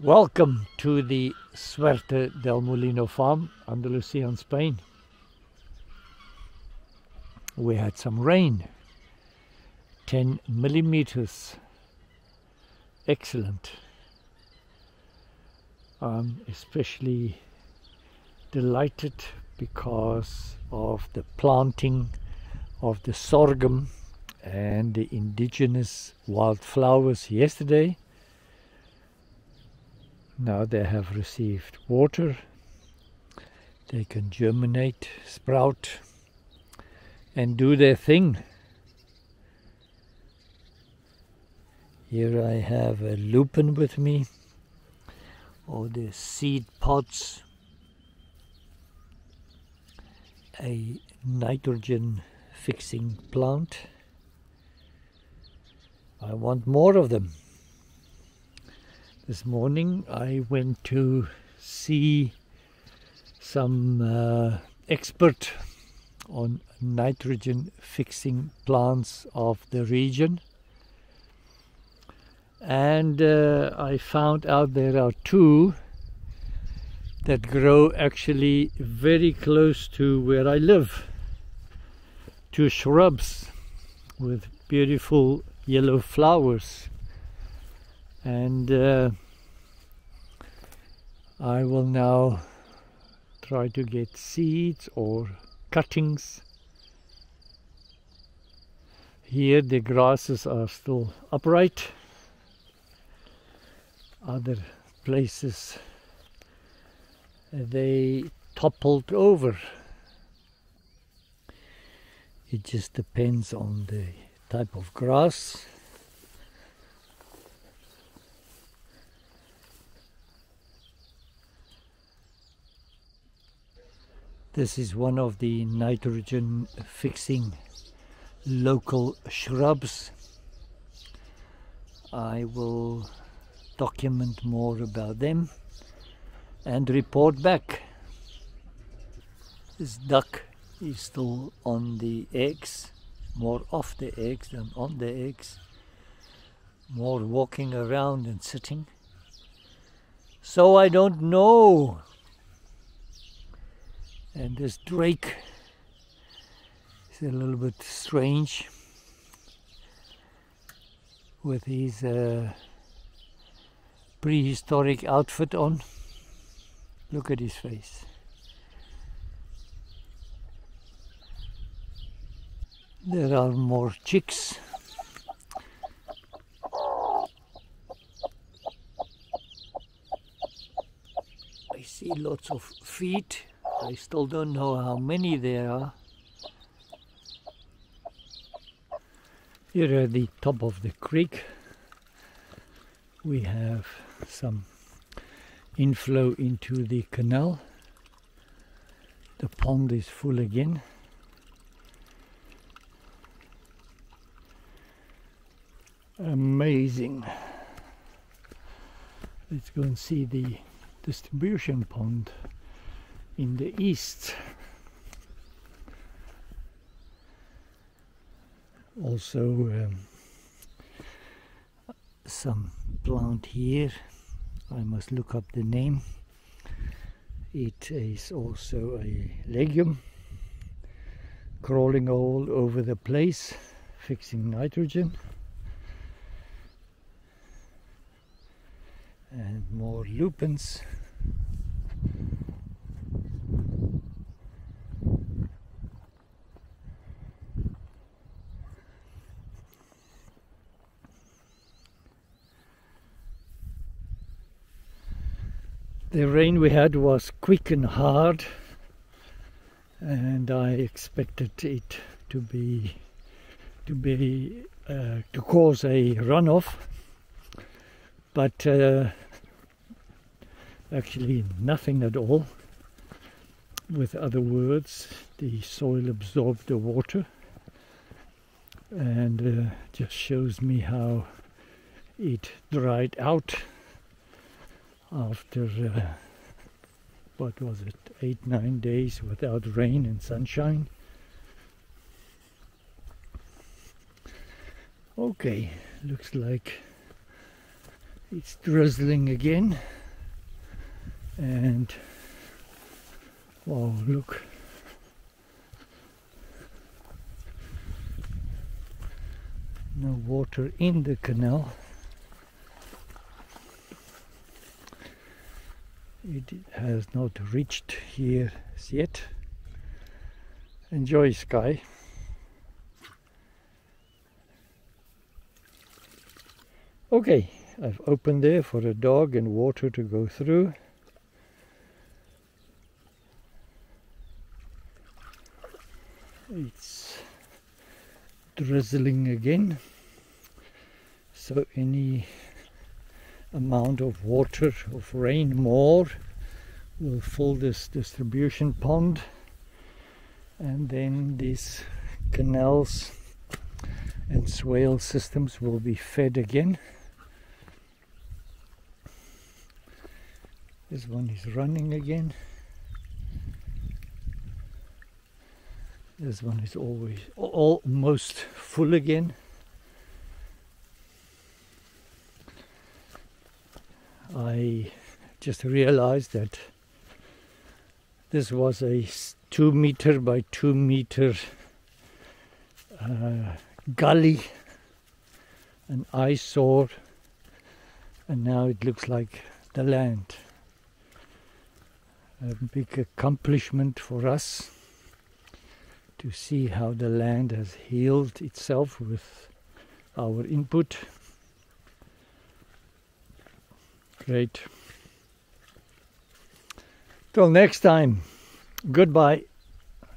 Welcome to the Suerte del Molino farm, Andalusia, Spain. We had some rain, 10 millimeters. Excellent. I'm especially delighted because of the planting of the sorghum and the indigenous wildflowers yesterday now they have received water. They can germinate, sprout, and do their thing. Here I have a lupin with me, or the seed pods, a nitrogen fixing plant. I want more of them. This morning I went to see some uh, expert on nitrogen fixing plants of the region. And uh, I found out there are two that grow actually very close to where I live two shrubs with beautiful yellow flowers and uh, I will now try to get seeds or cuttings. Here the grasses are still upright. Other places they toppled over. It just depends on the type of grass This is one of the nitrogen fixing local shrubs. I will document more about them and report back. This duck is still on the eggs, more off the eggs than on the eggs, more walking around and sitting. So I don't know and this drake is a little bit strange with his uh, prehistoric outfit on. Look at his face. There are more chicks. I see lots of feet I still don't know how many there are. Here at the top of the creek we have some inflow into the canal. The pond is full again. Amazing. Let's go and see the distribution pond in the east. Also um, some plant here, I must look up the name. It is also a legume crawling all over the place, fixing nitrogen. And more lupins the rain we had was quick and hard and I expected it to be to be uh, to cause a runoff. But uh, actually nothing at all. With other words the soil absorbed the water and uh, just shows me how it dried out after uh, what was it eight nine days without rain and sunshine. Okay looks like it's drizzling again. And wow look. No water in the canal it has not reached here yet. Enjoy sky. Okay I've opened there for a dog and water to go through. It's drizzling again. So any amount of water of rain more will fill this distribution pond and then these canals and swale systems will be fed again this one is running again This one is always almost full again. I just realized that this was a two meter by two meter uh, gully, an eyesore, and now it looks like the land. A big accomplishment for us to see how the land has healed itself with our input. Great. Till next time, goodbye.